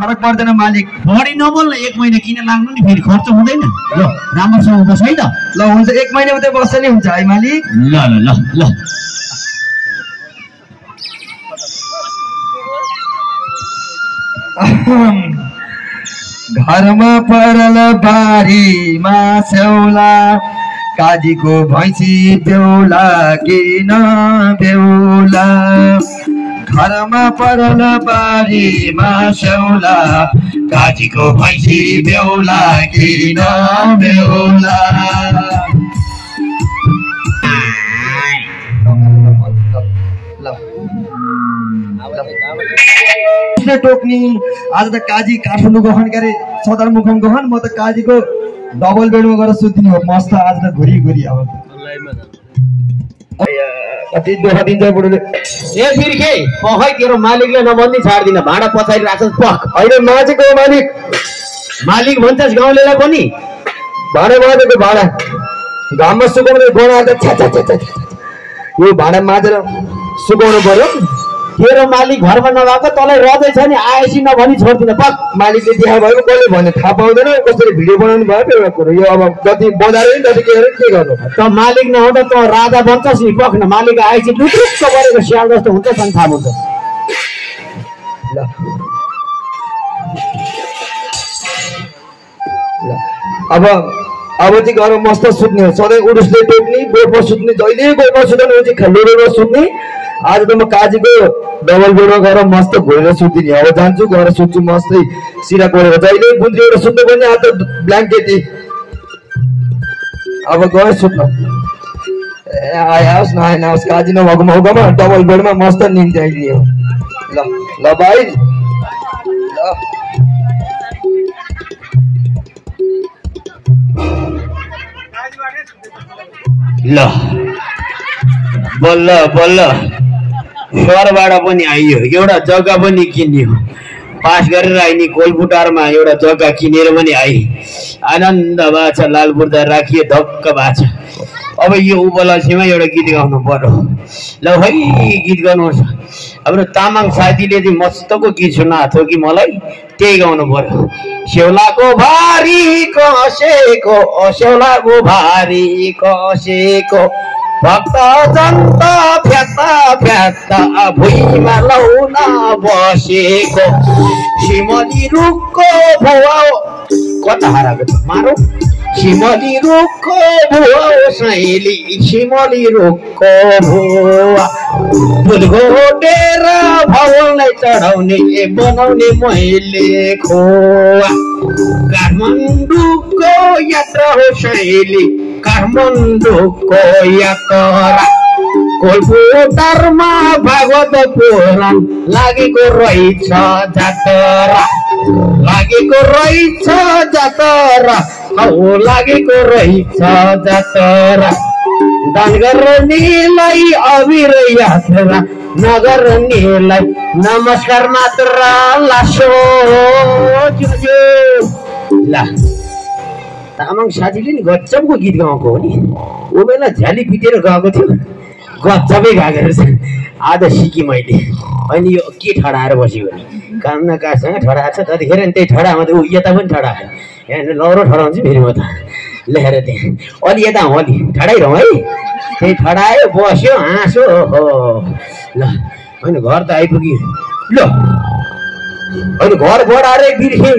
फरक पर्दैन मालिक बढी नबोल्न एक महिना किन लाग्नु नि? फेरि खर्च हुँदैन। ल राम्रोसँग बस है त। ल हुन्छ एक महिना मात्रै बस्छ नि हुन्छ है मालिक? ल ल ल ल। घरमा परल बारीमा स्याउला काजीको भैँसी बेहुला किन बेहुला घरमा परल बारीमा स्याउला काजीको भैँसी बेहुला किन बेहुला? टोक्नी आज त काजी काठमाडौँ गहन के अरे सदरमुखम गहन म त काजीको डबल बेडमा गएर सुत्ने हो। मस्त आज त घुरी घुरी अब कति दुःख दिन्छ बुढोले ए बिर्खे पखै तेरो मालिकले नभन्दी छाड्दिन भाँडा पछाडि राख्छस् पख। होइन माझेको मालिक। मालिक भन्छस् गाउँलेलाई पनि? भाडा माझेको भाडा। घाममा सुकाउने गोडा। यो भाडा माझेर सुकाउनु पर्यो। तेरो मालिक घरमा नभएको तँलाई रजै छ नि आएपछि नभनी छोड्दिन। पख मालिकले देखा भएको कसले भन्यो? थाहा पाउँदैन कसरी भिडियो बनाउनु भयो त्यो एउटा कुरो। यो अब जति बजारे नि जति के के गर्नु? त मालिक नहुँदा त राजा बन्छस् नि पख न। मालिक आएपछि लुट्रुक्क गरेको स्याल जस्तो हुन्छ अनि थाहा हुन्छ। ल। अब अब चाहिँ गएर मस्त सुत्ने हो। सधैँ उडुसले टोक्ने गोठमा सुत्ने जहिले गोठमा सुत्ने खेल्डोमा सुत्ने। आज त म काजीको डबल बेडमा गएर मस्त घोरेर सुत्दिने। अब जान्छु गएर सुत्छु मस्तै सिरा कोरेर। जहिले गुन्द्री एउटा सुत्नु पनि आज ब्ल्याङ्केट अब गएर सुत्न। आयोस् नआएन आओस् काजी नभएको मौकामा डबल बेडमा मस्त निन्द आइदिने ल ल भाइ। ल। ल। बल्ल बल्ल। सहरबाट पनि आइयो। एउटा जग्गा पनि किनियो। पास गरेर आइने कोलबुटारमा एउटा जग्गा किनेर पनि आइ आनन्द भएको छ लालबुर्दा राखियो धक्क भएको अब यो उपलक्ष्यमा एउटा गीत गाउनु पर्यो। ल है गीत गाउनुहोस् हाम्रो तामाङ साथीले चाहिँ मस्तको गीत सुनाएको थियो कि मलाई? त्यही गाउनु पर्यो। सेउलाको भारी कसेको सेउलाको भारी कसेको भक्त जन्त फ्यात्ता फ्यात्ता भुइँमा लाउन बसेको सिमली रुखको भुवा कता हराएको मारौ सिमली रुखको भुवा सैली सिमली रुखको भुवा फुलको डेर भवनलाई चढाउने बनाउने मैले खोवा काठमाडौँको यात्रा हो शैली काठमाडौँको यात्रा कोलपुटारमा भागवत पुराण लागेको रहेछ जातरा लागेको रहेछ जातरा। हौ लागेको रहेछ जातरा। दान गर्नेलाई अबिर यात्रा। नगर्नेलाई नमस्कार मात्र लासो ला। तामाङ साथीले नि गजबको गीत गाएको हो नि। ऊ बेला झ्याली पिटेर गएको थियो। गजबै गाएको रहेछ। आज सिकेँ मैले। अनि यो के ठडाएर बस्यो भने। न काठसँग ठडाएको छ। त्यतिखेर नि त्यही ठडामा त ऊ यता पनि ठडायो यहाँ लौरो ठडाउँछु फेरि म त। लेखेर त्यहाँ। अलि यता हौँ अलि। ठडाइरहँ है। त्यही ठडायो बस्यो हाँसो हो ल होइन घर त आइपुग्यो। ल। होइन घर बढाएर बिर्खे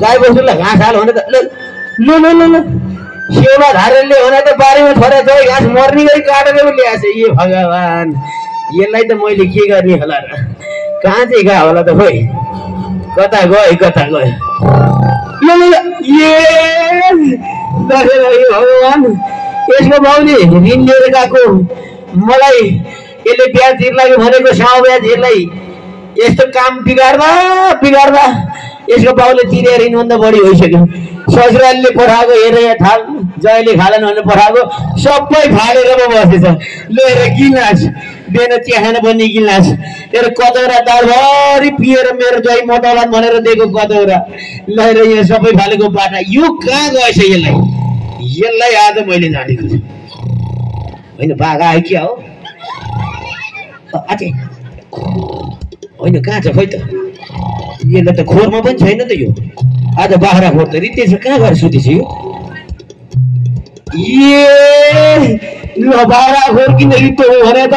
गाई बस्तुलाई घाँस हाल भने त ल। सेवा धारेले भने त बारीमा छोरा छोरी घाँस मर्ने गरी काटेर पो ल्याएको छ ए भगवान् यसलाई त मैले के गर्ने होला र कहाँ चाहिँ गयो होला त खोइ कता गयो कता गयो ए भगवान् यसको बाउले ऋण लिएर गएको मलाई यसले ब्याज तिर्लाग्यो भनेको साउ ब्याज यसलाई यस्तो काम बिगार्दा बिगार्दा यसको बाउले तिरे ऋणभन्दा बढी भइसक्यो ससुरालीले पठाएको हेर यहाँ थाल जयले खालन भनेर पठाएको सबै फालेर पो बसेछ। लिएर गिलास बिहान चिया खान पनि गिलास तेरो कचौरा दालभरि पिएर मेरो जय मोटालान् भनेर दिएको कचौरा लिएर यहाँ सबै फालेको बाटा। यो कहाँ गएछ यसलाई? यसलाई आज मैले जानेको छु। होइन बाघ आयो क्या हो अ- अझै होइन कहाँ छ खै त यसले त खोरमा पनि छैन त यो आज बाख्रा खोर त रितेछ कहाँ गएर सुतेछ यो ल बाख्रा खोर किन रित्तो हो भने त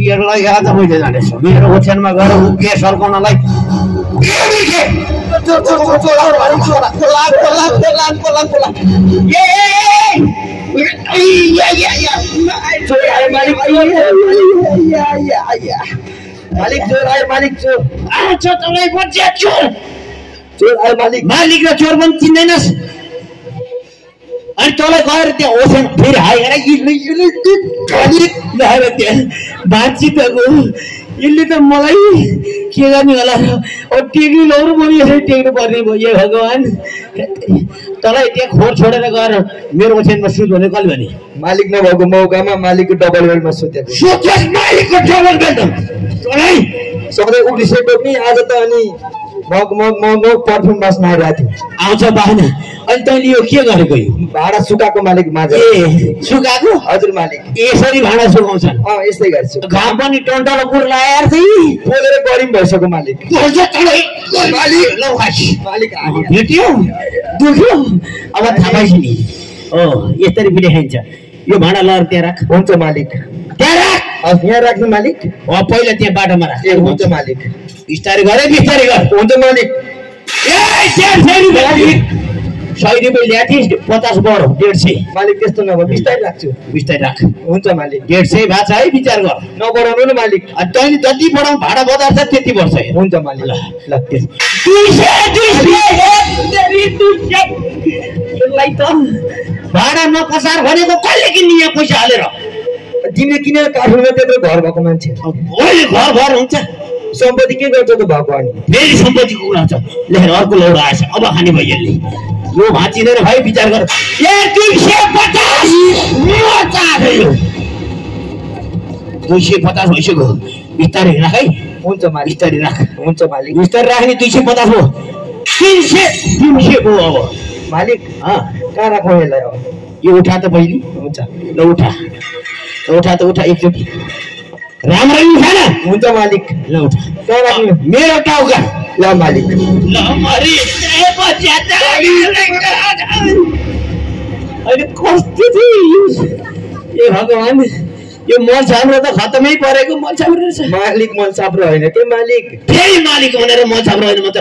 यसलाई आज मैले जानेछु मेरो ओछ्यानमा गएर उभिए सर्काउनलाई मालिक चोर आयो मालिक चोर। चोर चोर। आयो मालिक। मालिक र चोर पनि चिन्दैनस्। अनि तँलाई गएर त्यहाँ ओछ्यान फेरि त्यहाँ। बातचितको यसले त मलाई के गर्ने होला? अब टेक्नु लौरो पनि यसरी टेक्नु पर्ने भयो हे भगवान्। तँलाई त्यहाँ खोर छोडेर गएर मेरो ओछ्यानमा सुत भने कसले भने? मालिक नभएको मौकामा मालिकको डबल सोचोस् मालिकको डबल बेल्ट तँलाई सधैँ उडिसे टोक्ने आज त अनि मग मग मग मग पर्फ्युम बास्न आइरहेको थियो। आउँछ बाहना। अनि तैँले यो के गरेको यो? भाडा सुकाएको मालिक माझ। ए सुकाएको? हजुर मालिक। यसरी भाँडा सुकाउँछन्। अँ यस्तै गर्छु। घाम पनि टन्टलो पुर लगाएर चाहिँ। बोलेर गरिम भइसक्यो मालिक। मालिक। भेट्यो। दुख्यो। अब थाहा पाइस नि। ओ यसरी पनि खाइन्छ यो भाँडा लगेर त्यहाँ राख। हुन्छ मालिक। त्यहाँ राख। यहाँ राख्नु मालिक। पहिला त्यहाँ बाटोमा राख। ए हुन्छ मालिक। बिस्तारै गरे बिस्तारै गर। हुन्छ मालिक। ए सय रुपियाँ ल्याएको थिइस् पचास बढो डेढ सय। मालिक त्यस्तो नभए बिस्तारै राख्छु। बिस्तारै राख। हुन्छ मालिक। डेढ सय भएको छ है विचार गर। नबढाउनु न मालिक। तैँले जति बढाउँ भाडा बजार छ त्यति बढ्छ। हुन्छ मालिक। ल भाडा नपसार भनेको कसले किन्ने यहाँ पैसा हालेर? तिमीले किनेर काठमाडौँमा त्यत्रो घर भएको मान्छे। अहिले घर घर हुन्छ। सम्पत्ति के गर्छ त अनि फेरि सम्पत्तिको कुरा छ। लेखेर अर्को लौडा आएछ। अब खाने भयो यसले यो भाँचिँदैन भाइ विचार गर ए दुई सय पचास दुई सय पचास भइसक्यो बिस्तारै राख है? हुन्छ मालिक। बिस्तारै राख हुन्छ मालिक। बिस्तारै राख्ने दुई सय पचास हो। तिन सय तिन सय हो अब। मालिक कहाँ राखौँ यसलाई अब यो उठा त पहिले। हुन्छ ल उठा। ल उठा त उठा एकचोटि राम्ररी उठा न? हुन्छ मालिक। ल उठा। कहाँ राख्नु मेरो टाउका ल मालिक ल मरि अहिले कस्तो ए भगवान् यो मल त खतमै परेको मल रहेछ। मालिक मन साप्रो होइन त्यो मालिक। फेरि मालिक भनेर मल हाम्रो होइन म त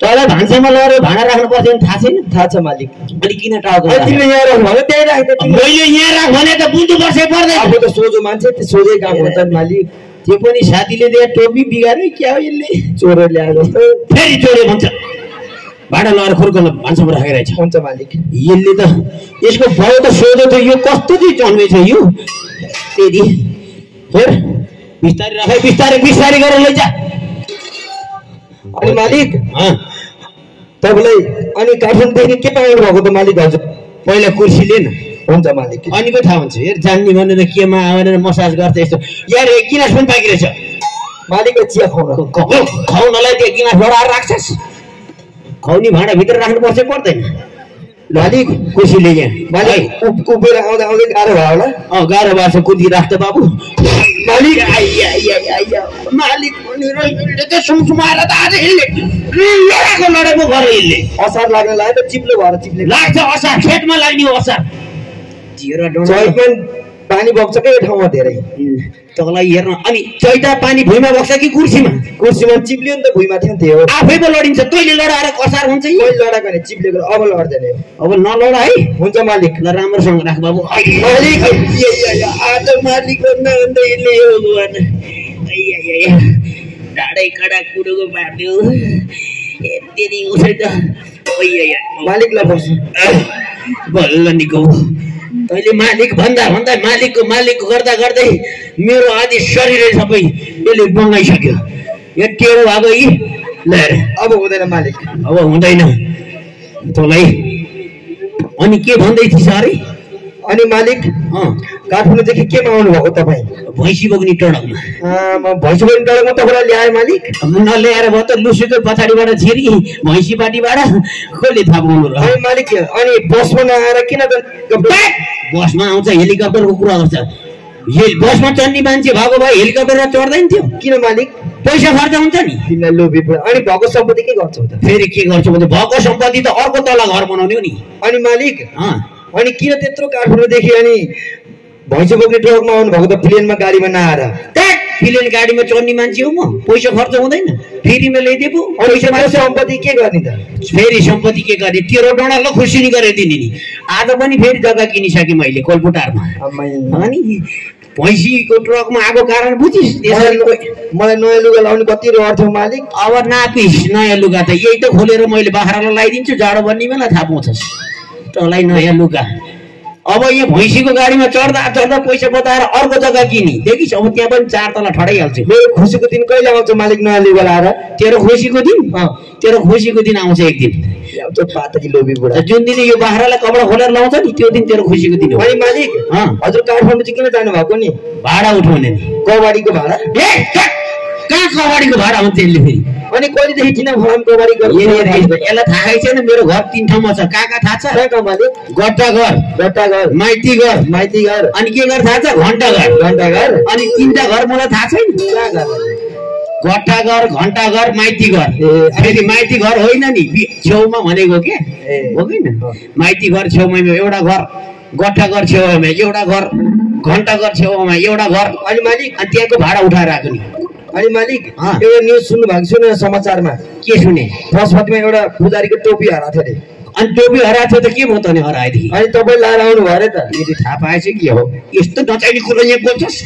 तँलाई भान्सामा लगेर भाँडा राख्नु पर्छ भने थाहा छैन। थाहा छ मालिक। अनि किन टाउको तिमीले यहाँ राख्नु भने त्यहीँ राख्दै मैले यहाँ राख भने त बुझ्नु पर्छ पर्दैन। आफू त सोझो मान्छे त्यो सोझै काम हुन्छ नि मालिक। त्यो पनि साथीले दिए टोपी बिगार्यो क्या हो यसले? चोरेर ल्याएर जस्तो फेरि चोर्यो भन्छ। भाँडा लगाएर खुर्को भान्सामा राखेर रहेछ हुन्छ मालिक। यसले त यसको भाउ त सोधो त यो कस्तो चाहिँ जन्मेछ यो? त्यति हेर बिस्तारै राख बिस्तारै बिस्तारै गरेर लैजा। अनि मालिक। तपाईँलाई अनि काठमाडौँदेखि के पाउनु भएको त मालिक हजुर? पहिला कुर्सी लिएन हुन्छ मालिक अनि पो थाहा हुन्छ हेर जान्ने भनेर केमा भनेर मसाज गर्छ यस्तो यार एक गिलास पनि बाँकी रहेछ। मालिकको चिया खुवाउन खुवाउनलाई त्यो गिलास बढाएर राख्छस्। खुवाउने भाँडाभित्र राख्नुपर्छ पर्दैन। मालिक कुर्सी ले यहाँ मालिक उभिएर आउँदा आउँदै गाह्रो भयो होला। अँ गाह्रो भएको छ कुर्सी राख्छ बाबु। मालिक! आइया, आइया, आइया। मालिक त सुमसुमाएर त आज लडाएको लडेको असार लाग्न लाग्यो त चिप्लो भएर चिप्ले लाग्छ असार खेतमा लाग्ने हो असार। पानी बग्छ क्या ठाउँमा धेरै तँलाई हेर्न अनि चैता पानी भुइँमा बग्छ कि कुर्सीमा कुर्सीमा चिप्लियो नि त भुइँमा थियो नि त्यो आफै पो लडिन्छ तैँले लडाएर कसार हुन्छ? मैले लडाएको भने चिप्लेको अब लड्दैन अब नलडा है हुन्छ मालिक ल राम्रोसँग राख बाबु मालिक आज मालिक कडा कुरोको बाटो उसै त। मालिकलाई बस्नु बल्ल निको तैँले मालिक भन्दा भन्दा मालिकको मालिक गर्दा गर्दै मेरो आदि शरीरै सबै यसले बङ्गाइसक्यो यो टेढो भएको यी अब हुँदैन मालिक। अब हुँदैन। तँलाई अनि के भन्दै थिइस् अरे? अनि मालिक? अँ। काठमाडौँदेखि केमा आउनु भएको तपाईँ? भैँसी बोक्ने टडकमा आ, म भैँसीबडी डरमा तपाईँलाई ल्याएँ मालिक। नल्याएर भयो त लुसेको पछाडिबाट छिरी भैँसी पार्टीबाट कसले थाहा पाउनु र? मालिक अनि बसमा नआएर किन त बसमा आउँछ हेलिकप्टरको कुरा गर्छ बसमा चढ्ने मान्छे भएको भए हेलिकप्टरमा चढ्दैन थियो। किन मालिक? पैसा खर्च हुन्छ नि। तिमीलाई लोभी अनि भएको सम्पत्ति के गर्छौ त? फेरि के गर्छु भने भएको सम्पत्ति त अर्को तल घर बनाउने हो नि। अनि मालिक अनि किन त्यत्रो काठमाडौँदेखि अनि भैँसो बोक्ने ट्रकमा आउनु भएको त प्लेनमा गाडीमा नआएर। त्याग प्लेन गाडीमा चढ्ने मान्छे हो म। पैसा खर्च हुँदैन। फेरिमा ल्याइदिएको। पैसा सम्पत्ति के गर्ने त? फेरि सम्पत्ति के गर्ने? तेह्र डोडा ल खुसी नि गरेर दिने नि। आज पनि फेरि जग्गा किनिसकेँ मैले कोलपुटारमा। अनि भैँसीको ट्रकमा आएको कारण बुझिस् मलाई नयाँ लुगा लाउनु कति रहर थियो मालिक? अब नापिस नयाँ लुगा त। यही त खोलेर मैले बाख्रालाई लगाइदिन्छु जाडो बन्ने बेला थाहा पाउँछस्। तँलाई नयाँ लुगा। अब यहाँ भैँसीको गाडीमा चढ्दा चढ्दा पैसा बताएर अर्को जग्गा किनी। देखिस् अब त्यहाँ पनि चार तला ठडाइहाल्छु। मेरो खुसीको दिन कहिले आउँछ मालिक नयाँ लुगा लाएर तेरो खुसीको दिन? तेरो खुसीको दिन आउँछ एक दिन। त्यो पातकी लोभी बुढा। र जुन दिन यो बाख्रालाई कपडा खोलेर लाउँछ नि त्यो दिन तेरो खुसीको दिन हो। अनि मालिक। हजुर काठमाडौँ चाहिँ किन जानु भएको नि? भाडा उठाउने नि। कबाडीको भाडा? कहाँ कबाडीको भाडा हुन्छ यसले फेरि? अनि कहिलेदेखि किन हेर, गर्नु यसलाई थाहा छैन मेरो घर तिन ठाउँमा छ। कहाँ कहाँ थाहा छ? कहाँ मालिक? गट्टा घर गट्टा घर माइती घर माइती घर अनि के घर थाहा छ? घन्टा घर घन्टा घर अनि तिनवटा घर मलाई थाहा छैन। कहाँ घर घन्टा घर माइती घर फेरि माइती घर होइन नि। छेउमा भनेको के। हो कि। माइती घर छेउमा एउटा घर। गट्टा घर छेउमा एउटा घर। घन्टा घर छेउमा एउटा घर। अनि मालिक? अनि त्यहाँको भाडा उठाएर आएको नि। अनि मालिक। एउटा न्युज सुन्नु भएको छु न समाचारमा। के सुने? पशुपतिमा एउटा पुजारीको टोपी हराएको थियो अरे। अनि टोपी हराएको थियो त के भयो त नि हराएदेखि? अनि तपाईँ लाएर आउनु भयो अरे त। यदि थाहा पाएछ के हो? यस्तो नचाहिने कुरो यहाँ बोल्छस्।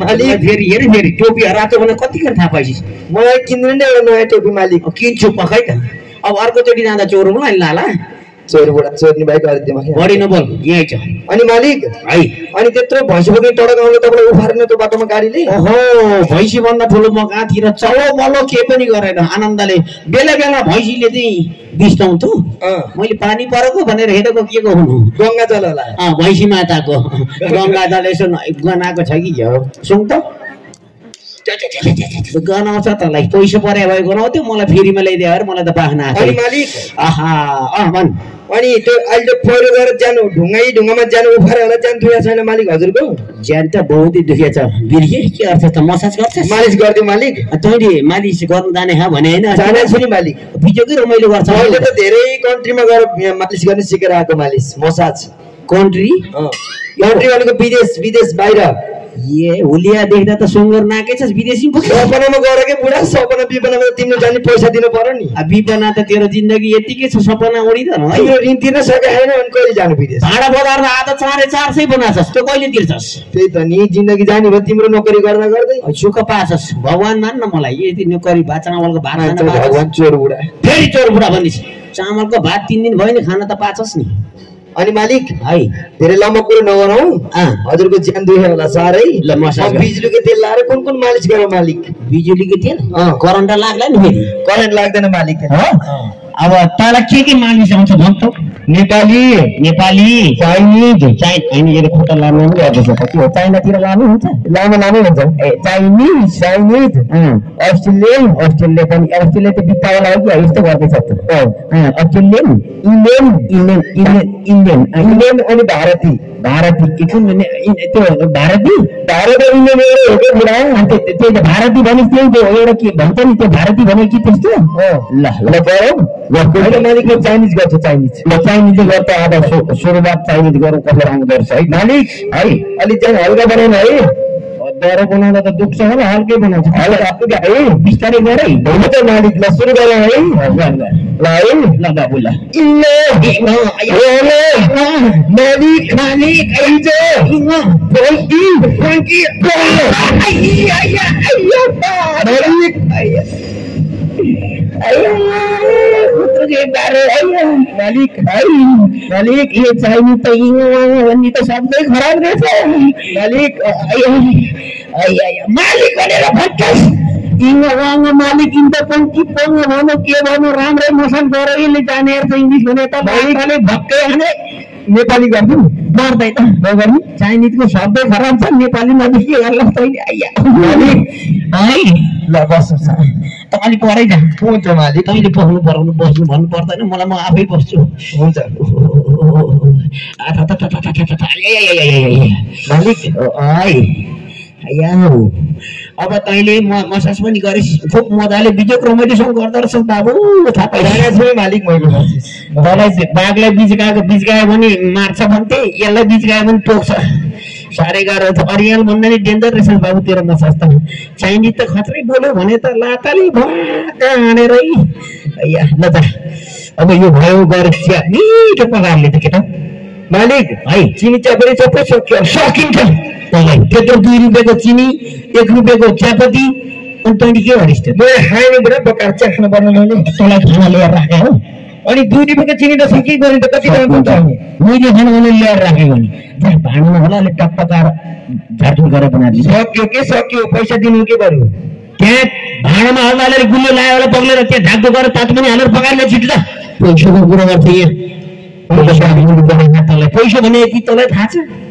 मालिक। फेरि हेरि फेरि टोपी हराएको थियो भने कतिखेर थाहा पाइसिस् मलाई किन्नु नि एउटा नयाँ टोपी मालिक। किन्छु पखै त। अब अर्कोचोटि जाँदा चोर होला नि लाला। चोरबाट चोर्ने बाइक गरिदिनु बढी नबोल यहीँ छ अनि मालिक है अनि त्यत्रो भैँसो बोक्ने टडक आउनु तपाईँलाई उफारेन त्यो बाटोमा गाडीले ओहो भैँसी भन्दा ठुलो म कहाँतिर चलो मलो के पनि गरेन। आनन्दले बेला बेला भैँसीले चाहिँ बिस्ताउँथ्यो। मैले पानी परेको भनेर हेरेको के को हुनु? गङ्गा जल होला। भैँसी माताको। गङ्गा जल यसो गनाएको छ कि सुन त गनाउँछ तँलाई पैसा परे भए गनाउँथ्यो मलाई फेरिमा ल्याइदियो अरे मलाई त बाख्ना अनि मालिक। आहा अँ अनि त्यो अहिले त्यो पहिरो गएर जानु ढुङ्गाई ढुङ्गामा जानु उफारे होला जानु दुखेको छैन मालिक हजुरको? ज्यान त बहुतै दुखेछ बिर्खे के अर्थ त मसाज गर्छ मालिस गरिदियो मालिक। तैँले मालिस गर्नु जाने हा भने होइन। जाने छु नि मालिक। बिजोकै रमाइलो गर्छ। मैले त धेरै कन्ट्रीमा गएर मालिस गर्ने सिकेर आएको मालिस मसाज। कन्ट्री। कन्ट्री भनेको विदेश विदेश बाहिर। ए होलिया देख्दा त सुँगुर नाकेछस् विदेशी पो सपनामा गएर के बुढा सपना विपनामा त तिमीले जाने पैसा दिनु पर्यो नि? विपना त तेरो जिन्दगी यतिकै छ सपना उडिँदैन है। तिम्रो ऋण तिर्न सके छैन अनि कहिले जानु विदेश? भाडा बजार त आधा साढे चार सय बनाछस् त्यो कहिले तिर्छस्? त्यही त नि जिन्दगी जाने भयो तिम्रो नोकरी गर्दा गर्दै। सुख पाछस्। भगवान् मान न मलाई यदि नोकरी भात चामलको पाछस्। भगवान् चोर बुढा। फेरि चोर बुढा भनिस् चामलको भात तिन दिन भयो नि खान त पाछस् नि। अनि मालिक है धेरै लामो कुरो नगरौँ। हजुरको ज्यान दुखे होला साह्रै। बिजुलीको तेल लाएर कुन कुन मालिस गरौँ मालिक बिजुलीको तेल। करेन्ट लाग्ला नि फेरि करेन्ट लाग्दैन मालिक अब तँलाई के के मानिस आउँछ भन् त नेपाली। नेपाली। चाइनिज। चाइ चाइनिज खुट्टा लानु पनि गर्दैछ त के हो? चाइनातिर लानु हुन्छ। लामो लामो हुन्छ। ए चाइनिज। चाइनिज। अस्ट्रेलियन। अस्ट्रेलिया पनि अस्ट्रेलिया त बित्तावाला हो कि? यस्तो गर्दैछ Australian. Indian Indian Indian Indian Indian अनि भारती। भारती के कुन भने इन- त्यो भारती भारत र इन्डियन एउटै हो क्या बुढा अनि त्यो त्यो त भारती भने त्यही त्यो एउटा के भन्छ नि त्यो भारती भने कि त्यस्तो ल ल गरौँ मालिक म चाइनिज गर्छु चाइनिज ल चाइनिज गर्छ अब सुरुवात चाइनिज गरौँ कसरी आउँदो रहेछ है मालिक है अलिक ज्यान हल्का बनाउनु है डह्रो बनाउँदा त दुख्छ होला हल्कै बनाउँछ हल्का हल्का है बिस्तारै गरै हुन्छ मालिक ल सबै खराब रहेछ मालिक मालिक भनेर भन्छस् इङ्ग वाङ्ग मालिक इन्द पङ्की पङ्ग भनौँ के भनौँ राम्रै मसान गरेर यसले जाने रहेछ इङ्ग्लिस भने त मालिकले भक्कै हाने नेपाली गर्नु गर्दै त नगर्नु चाइनिजको शब्दै खराब छ नेपाली नदेखि गर्ला तैँले आइया है ल बस त अलिक परै जा हुन्छ मालिक तैँले पढ्नु पढाउनु बस्नु भन्नु पर्दैन मलाई म आफै बस्छु हुन्छ मालिक हो अब तैँले म मसाज पनि गरेस् खुब मजाले बिजोक रमाइलोसँग गर्दो रहेछौ बाबु थाहा पाइरहेको छु मालिक मैले बाघलाई बिच गएको बिच गयो भने मार्छ भन्थे यसलाई गयो भने टोक्छ साह्रै गाह्रो छ अरियाल भन्दा नि डेन्जर रहेछ बाबु तेरो मसाज त चाहिने त खत्रै बोल्यो भने त लाताले भाका हानेरै ल त अब यो भयो गएर चिया मिठो प्रकारले त केटा मालिक है चिनी चियापत्ती सबै सक्यो सकिन्छ त्यत्रो दुई रुपियाँको चिनी एक रुपियाँको चियापत्ती अनि तैँले के गरिस् त्यो मैले खाएँ बुढा पकाएर चिया खानु पर्ने मैले तँलाई खाना लिएर राखेँ हो अनि दुई रुपियाँको चिनी त गऱ्यो त कति दाम हुन्छ मैले खानु भने लिएर राखेको नि भाँडोमा होला अलिक गरेर बनाएर सक्यो के सक्यो पैसा दिनु के गर्यो त्यहाँ भाँडामा हाल्दा हालेर लायो होला पग्लेर त्यहाँ ढाक्दो गरेर तातो पनि हालेर पकाएर छिटो त पैसाको कुरो गर्थे यहाँ पैसा भने यति तँलाई थाहा छ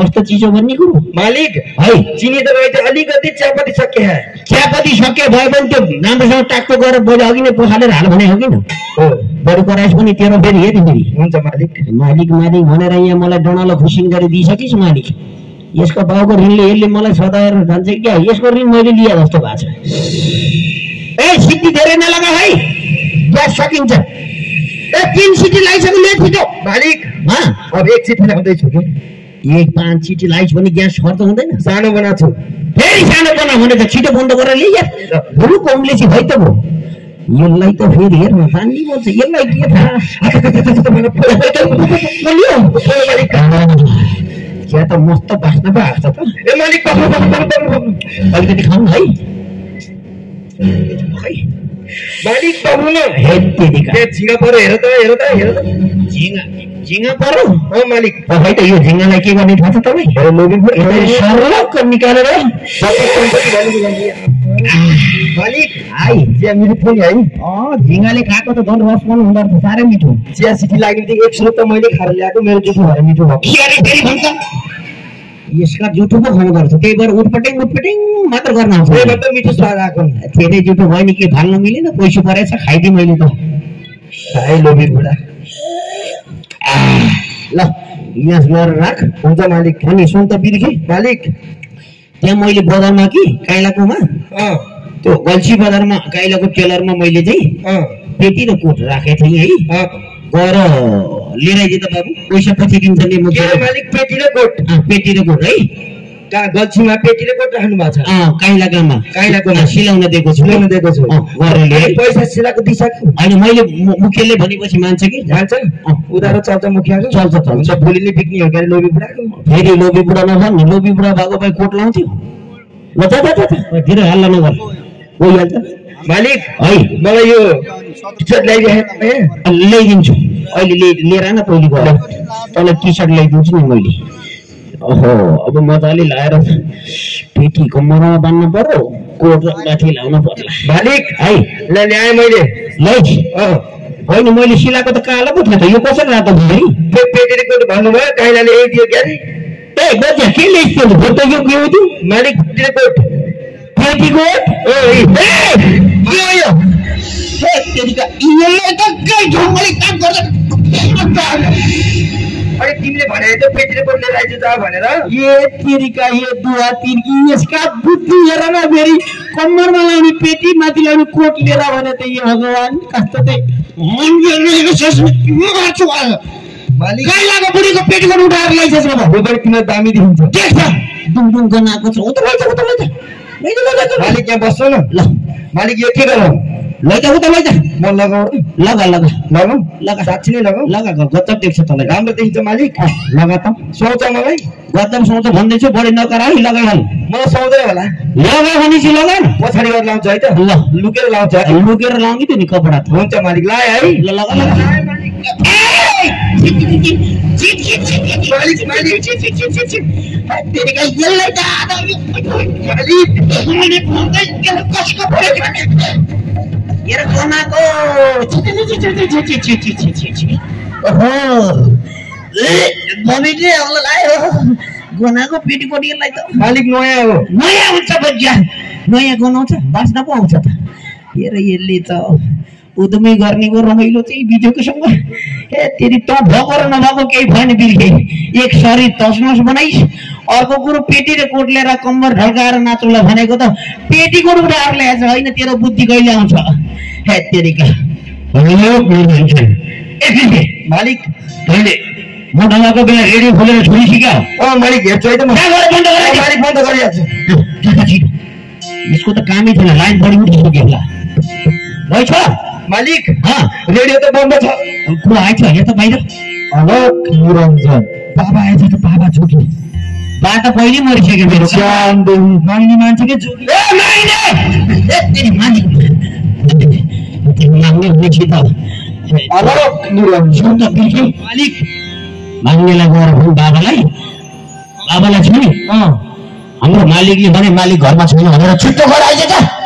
कस्तो चिसो भन्ने कुरो मालिक है चिनी त रहेछ अलिकति चियापत्ती सक्यो है। चियापत्ती सके भयो भने त्यो राम्रोसँग टाक्टो गरेर बलि अघि नै पोखालेर हाल भने हो कि हो? बढी कराएस पनि तेरो फेरि हेरि फेरि हुन्छ मालिक। मालिक मालिक भनेर यहाँ मलाई डोनालो खुसिन गरी दिइसकिस् मालिक। यसको बाउको ऋणले यसले मलाई सदाएर जान्छ क्या? यसको ऋण मैले लिए जस्तो भएको छ। ए सिटी धेरै नलगा है। ग्यास सकिन्छ। ए तिन सिटी लगाइसक्यो ले छिटो मालिक अब एक चिठी ल्याउँदैछु कि? एक पाँच सिटी लगाइस् भने ग्यास खर्च हुँदैन। सानो बनाएको छु। फेरि सानो बना भने त छिटो बन्द गरेर लिएर बरु कमले चाहिँ है त भयो। यसलाई त फेरि हेर्न जान्ने बोल्छ यसलाई के थाहा? चिया त मस्त बाँच्न पो आएको छ त। ए मालिक अलिकति खाउँ है। मालिक पक्नु न हे त्यतिका। ए झिङ्गा पऱ्यो हेर त हेर त हेर त। झिङ्गा। झिङ्गा परो। हो मालिक। खै त यो झिङ्गालाई के गर्ने थाहा छ तपाईँ? निकालेर मालिक हाई चिया मिठो थियो नि है। अँ झिङ्गाले खाएको त झन् रस पनि हुँदो रहेछ साह्रै मिठो। चिया सिटी लाग्ने बित्तिकै एक स्रोत त मैले खाएर ल्याएको मेरो जुठो भएर मिठो भन्छ? यसका जुठो पो खाउँदो रहेछ त्यही भएर उटपटिङ उटपटिङ मात्र गर्न आउँछ। त्यही भएर त मिठो स्वाद आएको धेरै जुठो भयो नि के फाल्न मिलेन पैसा परेछ खाइदिएँ मैले त। है लोभी बुढा ल यहाँ गएर राख। हुन्छ मालिक अनि सुन त बिर्खे। मालिक त्यहाँ मैले बजारमा कि काइलाकोमा? त्यो गल्छी बजारमा काइलाको टेलरमा मैले चाहिँ पेटी र कोट राखेको थिएँ है। गएर लिएर आइदिए त बाबु पैसा पछि दिन्छ नि म पेटी र कोट? पेटी र कोट है। गल्छीमा पेटी र कोट राख्नु भएको छ। अँ काइलाकामा काइलाकोमा। अँ, सिलाउन दिएको छु। सिलाउन दिएको छु। पैसा सिलाएको दिइसक्यो। होइन मैले मुखियाले भनेपछि मान्छ कि? जान्छ। उधारो चल्छ मुखियाको चल्छ, चल्छ। नै बिक्ने हो क्या लोभी बुढाको। फेरि लोभी बुढा नभन् नि लोभी बुढा भएको भए कोट लाउँथ्यो। ल जा जा धेरै हल्ला नगर। गइहाल्छ मालिक है। मलाई यो टी सर्ट ल्याइदिन्छु। अहिले ल्याइ- लिएर आएन पहिले। गएर तँलाई टी सर्ट ल्याइदिन्छु नि मैले। ओहो। अब मजाले लाएर पेटी कम्मरमा बाँध्नु पर्यो कोट लाठी लाउनु पर्ला। मालिक! है। ल ल्याएँ मैले। लै। होइन मैले सिलाएको त कालो पो थियो त यो कसरी रातो भयो है पे पेटी र कोट भन्नुभयो काइलाले यही दियो क्या अरे ए बच्चा के ल्याइस् त्यो फोटो यो के हो त्यो मालिक पेटी र कोट? पेटीकोट ओ यही। ए यो हे तेरिका यसले त के ढङ्गले काम गर्छ अनि तिमीले भनेको थियो पेटी र कोट लिएर आइज त भनेर? ये तेरिका ये दुवा तिर्की यसका बुद्धि हेर न फेरि कम्मरमा लाउने पेटी माथि लाउने कोट लिएर भने त यो भगवान् कस्तो चाहिँ मन गर्छु गाइलाको बुढीको पेटीकोट उठाएर न दामी देखिन्छ? देख्छ। दुङ दुङ गनाएको छ। उता लैजा उता लैजा लैजा लैजा लैजा मालिक यहाँ बस्छ न। ल। मालिक यो के गरौँ लैजा उता लैजा म लगाउँ लगा लगा लगाउँ लगा साँच्ची नै लगाउँ लगा गजब देख्छ तँलाई राम्रो देखिन्छ मालिक लगा त सुहाउँछ मलाई गजब भन्दैछु बढी नकर है सुहाउँदैन होला लगा भनेपछि लगा पछाडि गरेर लाउँछ है त ल लुकेर लाउँछ लुकेर लाउने थियो नि कपडा त हुन्छ मालिक लाए है ल लगा लगा मालिक मालिक गनाको पेटीकोटीलाई त मालिक नयाँ हो नयाँ हुन्छ बज्या नयाँ गनाउँछ बाँच्न पो आउँछ त हेर यसले त उद्यमी गर्नेको रमाइलो चाहिँ बिजोकोसँग ए तेरि त भएको र नभएको केही भएन बिर्खे एक शरीर तसनस बनाइस् अर्को कुरो पेटी र कोट लिएर कम्बर ढल्काएर नाच्नुलाई भनेको त पेटी कोट उठाएर ल्याएछ होइन तेरो बुद्धि कहिले आउँछ? हे तेरिका मालिक। तैँले म ढल्काको बेला रेडियो खोलेर छोरी सिक्या अँ मालिक हेर्छु है त? मालिक बन्द गरिहाल्छु। यसको त कामै थिएन लाइन बढी उठिसक्यो होला। रहेछ मालिक। अँ, रेडियो त बन्द छ। को आएछ यहाँ त बाहिर। अलक निरञ्जन बाबा आएछ त बाबा झुक्ने बा त पहिले मरिसक्यो मेरो माग्ने मान्छेकै जोडी ए, माइने! ए, तेरी मानी। तेरी माग्ने हुने छि त अलक निरञ्जन त बिर्खे मालिक। माग्नेलाई गएर भन् बाबालाई। बाबालाई छ नि अँ। हाम्रो मालिकले भने मालिक घरमा छैन भनेर छिट्टो गएर आइज त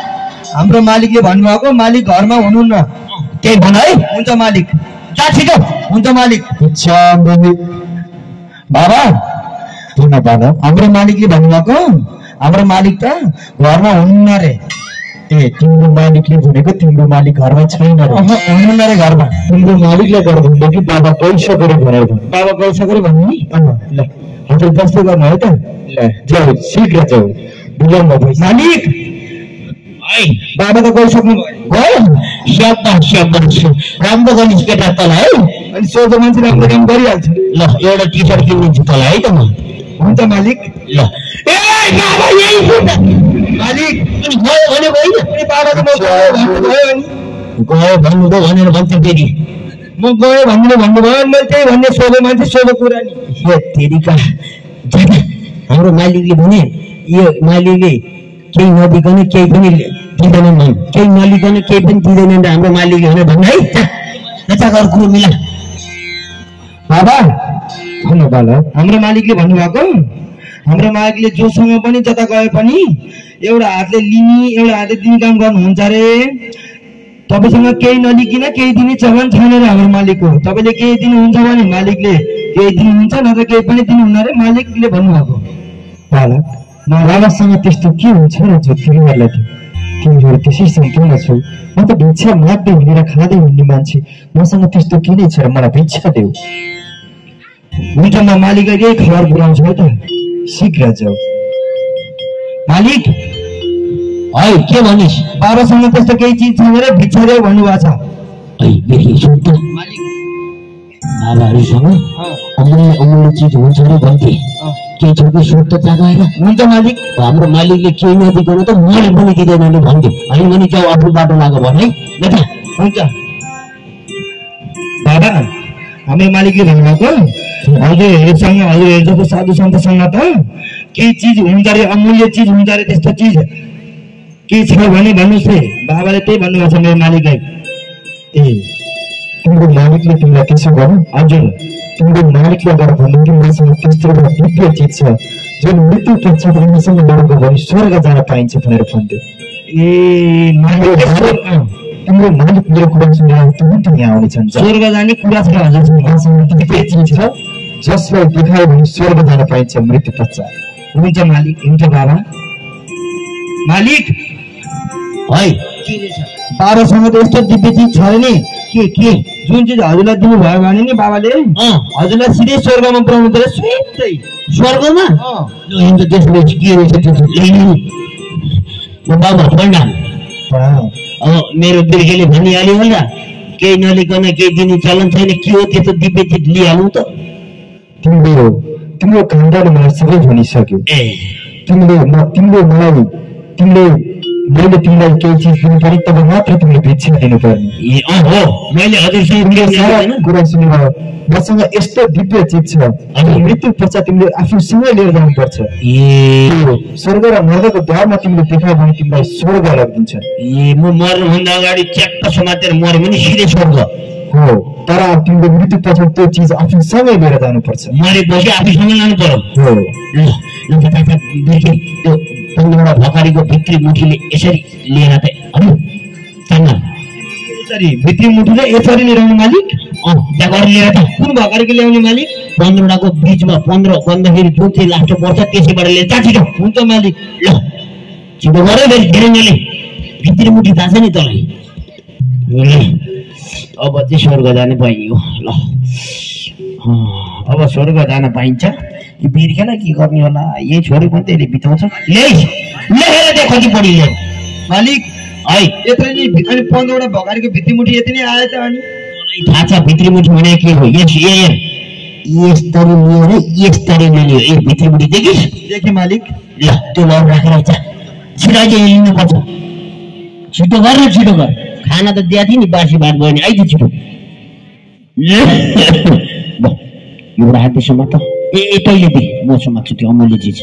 हाम्रो मालिकले भन्नुभएको मालिक घरमा हुनुहुन्न। त्यही भन है। हुन्छ मालिक। जा छिटो। हुन्छ मालिक। बाबा बाबा हाम्रो मालिकले भन्नुभएको। हाम्रो मालिक त घरमा हुनुहुन्न रे। ए तिम्रो मालिकले भनेको तिम्रो मालिक घरमा छैन रे। हुनुहुन्न रे घरमा। तिम्रो मालिकले घर भन्दै कि बाबा गइसक्यो रे भनेर भन्नु बाबा गइसक्यो रे भन्नु नि। ल। हजुर बस्दै गर्नु है त। ल जाऊ शीघ्र जाऊ। विलम्ब भइस मालिक! है बाबा त गइसक्नु भयो स्याबास स्याबास राम्रो गरिस् केटा तँलाई है अनि सोझो मान्छे राम्रो काम गरिहाल्छ ल एउटा टी सर्ट किनिदिन्छु तँलाई है त म हुन्छ मालिक ल ए बाबा यही छु त मालिक अनि गयो भनेको होइन अनि बाबा त म गयो भन्नुभयो अनि गयो भन्नुभयो भनेर फेरि म गयो भन्नु भन्नुभयो मैले त्यही भन्ने सोझो मान्छे सोझो कुरा नि हाम्रो मालिकले भने यो मालिकले केही नदिकन केही पनि दिँदैनन् भन् केही नलिकन केही पनि दिँदैनन् र हाम्रो मालिकले भने भन्नु। है यता गर कुरो मिला। बाबा भन्नु बाला। हाम्रो मालिकले भन्नुभएको। हाम्रो मालिकले जोसँग पनि जता गए पनि एउटा हातले लिने एउटा हातले दिने काम गर्नुहुन्छ अरे। तपाईँसँग केही नलिकन केही दिने चलन छैन हाम्रो मालिकको तपाईँले केही दिनुहुन्छ भने मालिकले केही दिनुहुन्छ नत्र केही पनि दिनुहुन्न रे मालिकले भन्नुभएको। बाबासँग त्यस्तो के हुन्छ र जो तिमीहरूलाई त तिमीहरू त्यसै सम्पूर्ण छौ म त भिक्षा माग्दै हिँडेर खाँदै हिँड्ने मान्छे मसँग त्यस्तो के नै छ र मलाई भिक्षा देऊ हुन्छ म मालिकलाई केही खबर पुऱ्याउँछु त शीघ्र जाऊ मालिक है के भनिस् बाबासँग त्यस्तो केही चिज छैन रे भिक्षा देऊ भन्नुभएको छ बाबाहरूसँग अमूल्य अमूल्य चिज हुन्छ अरे भन्थे। केही छ कि सोध त त्यहाँ गएर। हुन्छ मालिक। हाम्रो मालिकले केही नदिकन त मैले पनि दिँदैन भने भन्थ्यो होइन भने क्या आफ्नो बाटो लाग्यो भने हुन्छ। बाबा हाम्रो मालिकले भन्नुभएको हजुरहरूसँग हजुरहरू साधु सन्तसँग त केही चिज हुन्छ अरे अमूल्य चिज हुन्छ अरे त्यस्तो चिज के छ भने भन्नुहोस् है। बाबाले त्यही भन्नुभएको छ मेरो मालिकलाई। ए। तिम्रो मालिकले तिमीलाई त्यसो गर्नु हजुर तिम्रो मालिकले गएर भन्नु कि मसँग त्यस्तो एउटा दिव्य चिज छ जुन मृत्यु उनीसँग लडेको भने स्वर्ग जान पाइन्छ भनेर भन्थ्यो ए तिम्रो मालिक मेरो कुरा सुनेर तुरन्त यहाँ आउनेछन् स्वर्ग जाने कुरा छ हजुर मसँग दिव्य चिज छ जसलाई देखायो भने स्वर्ग जान पाइन्छ मृत्यु पश्चात हुन्छ मालिक हुन्छ बाबा मालिक है बाबासँग त यस्तो दिव्य चिज छ नि के के जुन चिज हजुरलाई दिनुभयो भने नि बाबाले हजुरलाई सिधै स्वर्गमा पुऱ्याउनु पर्यो। स्वेतै स्वर्गमा? अँ। ल हिँड्छ त्यसले चाहिँ के रहेछ त्यो बाबा अब मेरो बिर्खेले भनिहाल्यो होला। केही नलिकन केही दिने चलन छैन। के हो त्यस्तो दिव्य चिज लिइहालौँ त। तिम्रो तिम्रो काण्डले मलाई सबै भनिसक्यो। ए। तिमीले तिमीले मलाई तिमीले मैले तिमीलाई केही चिज दिनु पर्यो तब मात्र तिमीले भिक्षा दिनुपर्ने हो मैले बिर्खेँ सारा? कुरा सुनेर मसँग यस्तो दिव्य चिज छ अनि मृत्यु पश्चात तिमीले आफूसँगै लिएर जानुपर्छ स्वर्ग र नर्कको द्वारमा तिमीले देखायो भने तिमीलाई स्वर्ग लगिदिन्छ ए म मर्नुभन्दा अगाडि च्याप्प समातेर मऱ्यो भने सिधै स्वर्ग हो तर अब तिमीले मृत्यु पछाडि त्यो चिज आफूसँगै लिएर जानुपर्छ मरेपछि आफूसँग लानु पर्यो हो पन्ध्रवटा भकारीको भित्री मुठीले यसरी लिएर त भित्री मुठीले यसरी लिएर मालिक अँ त्यहाँ लिएर त कुन भकारीको ल्याउने मालिक पन्ध्रवटाको बिचमा पन्ध्र गर्दाखेरि जुन चाहिँ लास्ट पर्छ त्यसैबाट लिएर छिटो हुन्छ मालिक ल छिटो गऱ्यो फेरि धेरै भित्री मुठी थाहा छ नि तँलाई अब चाहिँ स्वर्ग जानु पाइयो ल अब स्वर्ग जान पाइन्छ यो बिर्खेलाई के गर्ने होला? यही छोरी पनि त्यसले बिताउँछ। ल्याइ लेखेर कति बढी ल्याउ मालिक है। यत्रो नि अनि पन्ध्रवटा भगारीको भित्तिमुठी यति नै आयो त अनि? थाहा छ भित्रीमुठी भने के हो? यस ए यस्तरी लियो रे यस्तरी लियो। ए भित्रीमुठी देखिस्? देखेँ मालिक। ल त्यो लौर राखेर आइज। छिटो आइज लिनुपर्छ छिटो गर न छिटो गर। खाना त दिएको थिएँ नि बासी भात भयो नि आइज छिटो। ल। यो राख्दैछु म त ए ए तैँले दे म समात्छु त्यो अमूल्य चिज